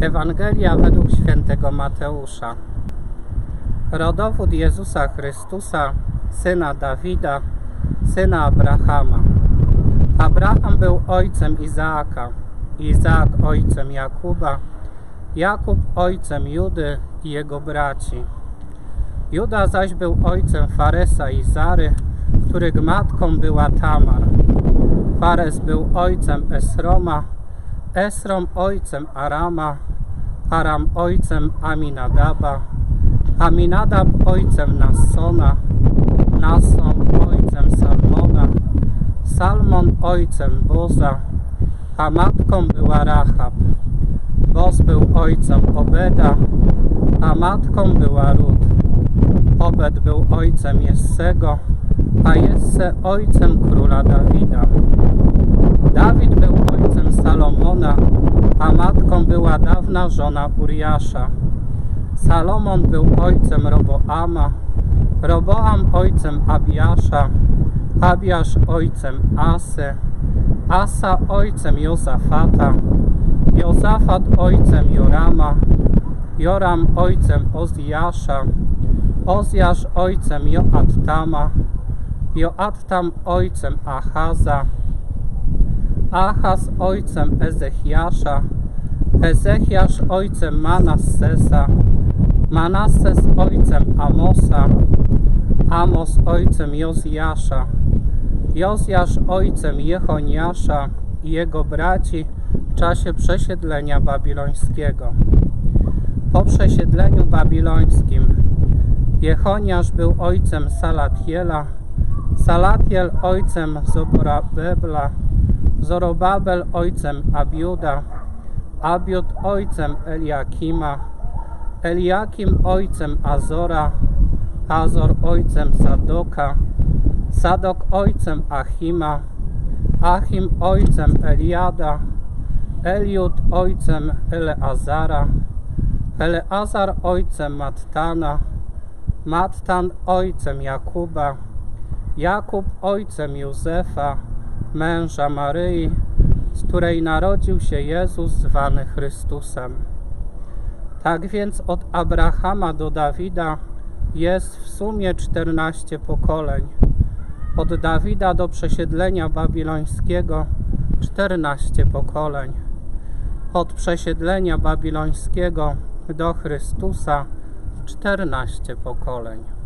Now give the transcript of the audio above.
Ewangelia według świętego Mateusza. Rodowód Jezusa Chrystusa, syna Dawida, syna Abrahama. Abraham był ojcem Izaaka, Izaak ojcem Jakuba, Jakub ojcem Judy i jego braci. Juda zaś był ojcem Faresa i Zary, których matką była Tamar. Fares był ojcem Esroma, Esrom ojcem Arama, Aram ojcem Aminadaba, Aminadab ojcem Nassona, Nasson ojcem Salmona, Salmon ojcem Boza, a matką była Rahab. Boz był ojcem Obeda, a matką była Rut. Obed był ojcem Jessego, a Jesse ojcem króla Dawida. Dawid był ojcem Salomona, a matką była dawna żona Uriasza. Salomon był ojcem Roboama, Roboam ojcem Abiasza, Abiasz ojcem Asy, Asa ojcem Jozafata, Jozafat ojcem Jorama, Joram ojcem Ozjasza, Ozjasz ojcem Joattama, Joattam ojcem Achaza, Achaz ojcem Ezechiasza, Ezechiasz ojcem Manassesa, Manasses ojcem Amosa, Amos ojcem Jozjasza, Jozjasz ojcem Jechoniasza i jego braci w czasie przesiedlenia babilońskiego. Po przesiedleniu babilońskim Jechoniasz był ojcem Salatiela, Salatiel ojcem Zorobabela, Zorobabel ojcem Abiuda, Abiud ojcem Eliakima, Eliakim ojcem Azora, Azor ojcem Sadoka, Sadok ojcem Achima, Achim ojcem Eliada, Eliud ojcem Eleazara, Eleazar ojcem Mattana, Mattan ojcem Jakuba, Jakub ojcem Józefa, męża Maryi, z której narodził się Jezus zwany Chrystusem. Tak więc od Abrahama do Dawida jest w sumie czternaście pokoleń. Od Dawida do przesiedlenia babilońskiego czternaście pokoleń. Od przesiedlenia babilońskiego do Chrystusa czternaście pokoleń.